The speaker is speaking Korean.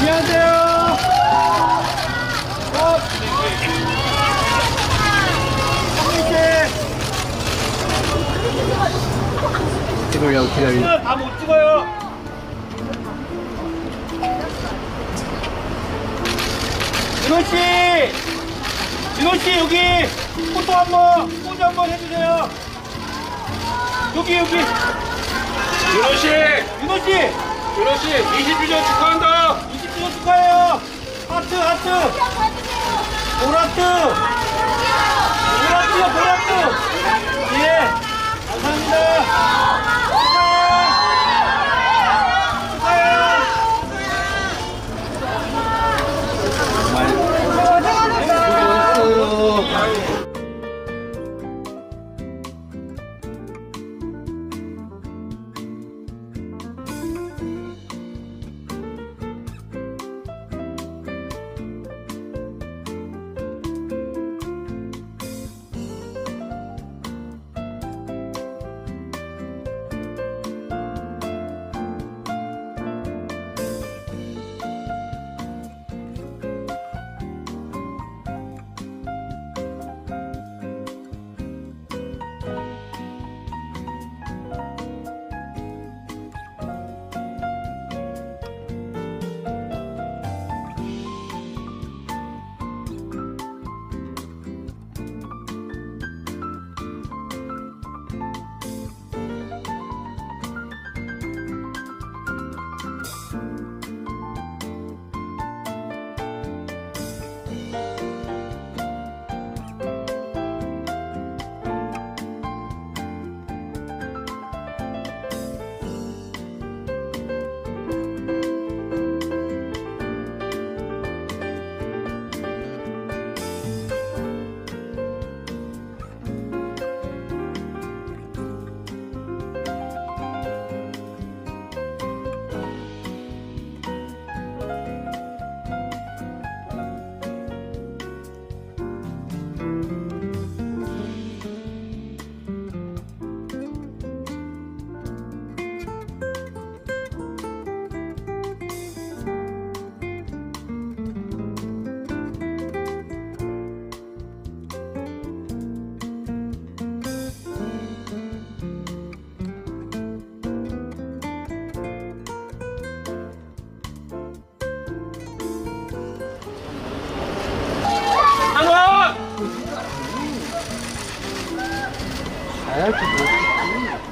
안녕하세요. 어. 다못 찍어요. 민호 씨, 민호 씨 여기 포토 한번 포즈 한번 해주세요. 여기 여기. 윤호 씨, 윤호 씨. 윤호 씨, 20주년 축하한다. 20주년 축하해요. 하트 하트. 보라트. 보라트요 보라트. 예. 감사합니다. Ah, que bom.